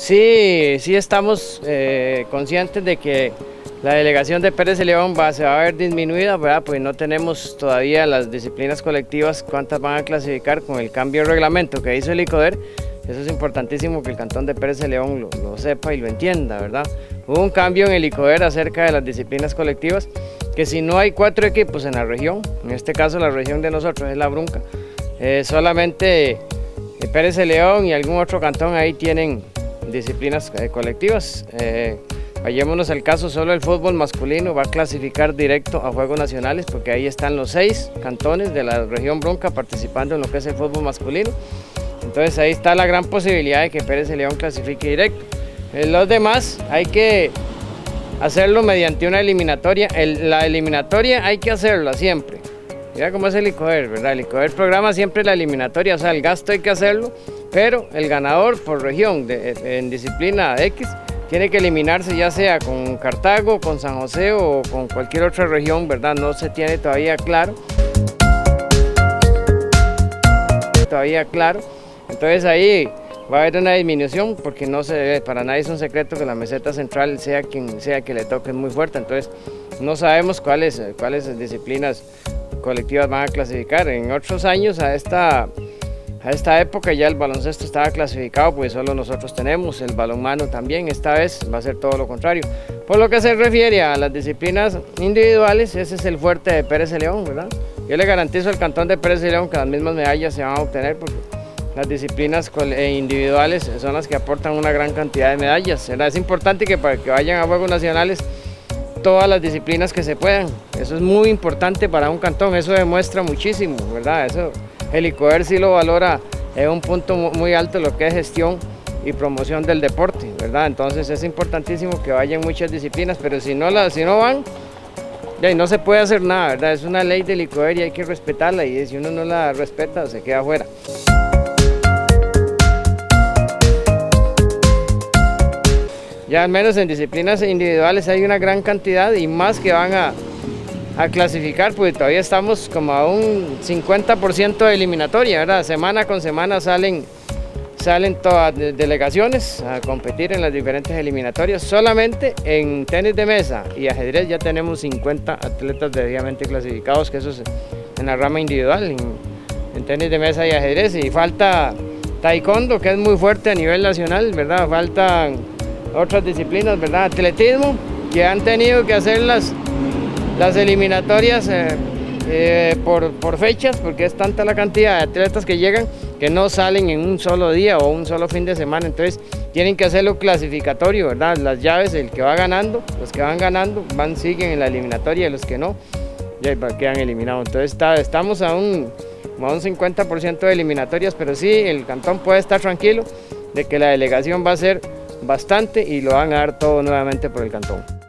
Sí, sí estamos eh, conscientes de que la delegación de Pérez León va, se va a ver disminuida, ¿verdad? pues no tenemos todavía las disciplinas colectivas, cuántas van a clasificar con el cambio de reglamento que hizo el ICODER. Eso es importantísimo que el cantón de Pérez León lo, sepa y lo entienda, ¿verdad? Hubo un cambio en el ICODER acerca de las disciplinas colectivas, que si no hay cuatro equipos en la región, en este caso la región de nosotros es la Brunca, eh, solamente Pérez de León y algún otro cantón ahí tienen disciplinas eh, colectivas. Eh, vayémonos al caso, solo el fútbol masculino va a clasificar directo a Juegos Nacionales porque ahí están los seis cantones de la región Bronca participando en lo que es el fútbol masculino. Entonces ahí está la gran posibilidad de que Pérez de León clasifique directo. Eh, los demás hay que hacerlo mediante una eliminatoria. la eliminatoria hay que hacerla siempre. Mira cómo es el ICOER, ¿verdad? El ICOER programa siempre la eliminatoria, o sea, el gasto hay que hacerlo pero el ganador por región en disciplina X tiene que eliminarse ya sea con Cartago, con San José o con cualquier otra región, ¿verdad? No se tiene todavía claro. Todavía claro. Entonces ahí va a haber una disminución porque no se para nadie es un secreto que la meseta central sea quien sea que le toque muy fuerte. Entonces no sabemos cuáles, cuáles disciplinas colectivas van a clasificar. En otros años a esta a esta época ya el baloncesto estaba clasificado, pues solo nosotros tenemos, el balonmano también, esta vez va a ser todo lo contrario. Por lo que se refiere a las disciplinas individuales, ese es el fuerte de Pérez de León, ¿verdad? Yo le garantizo al cantón de Pérez de León que las mismas medallas se van a obtener porque las disciplinas eh, individuales son las que aportan una gran cantidad de medallas. Es importante que para que vayan a Juegos Nacionales todas las disciplinas que se puedan. Eso es muy importante para un cantón, eso demuestra muchísimo, ¿verdad? Eso el ICOER sí lo valora en un punto muy alto lo que es gestión y promoción del deporte, ¿verdad? Entonces es importantísimo que vayan muchas disciplinas, pero si no, la, si no van, ya no se puede hacer nada, ¿verdad? Es una ley del ICOER y hay que respetarla y si uno no la respeta se queda afuera. Ya al menos en disciplinas individuales hay una gran cantidad y más que van a, a clasificar, pues todavía estamos como a un 50% de eliminatoria, ¿verdad? Semana con semana salen, salen todas delegaciones a competir en las diferentes eliminatorias. Solamente en tenis de mesa y ajedrez ya tenemos 50 atletas debidamente clasificados, que eso es en la rama individual, en, en tenis de mesa y ajedrez. Y falta taekwondo, que es muy fuerte a nivel nacional, ¿verdad? Faltan otras disciplinas, ¿verdad? Atletismo, que han tenido que hacerlas las eliminatorias eh, eh, por, fechas, porque es tanta la cantidad de atletas que llegan que no salen en un solo día o un solo fin de semana, entonces tienen que hacerlo clasificatorio, ¿verdad? Las llaves, el que va ganando, los que van ganando, van, siguen en la eliminatoria y los que no, ya quedan eliminados. Entonces está, estamos a un, a un 50% de eliminatorias, pero sí, el cantón puede estar tranquilo de que la delegación va a ser bastante y lo van a dar todo nuevamente por el cantón.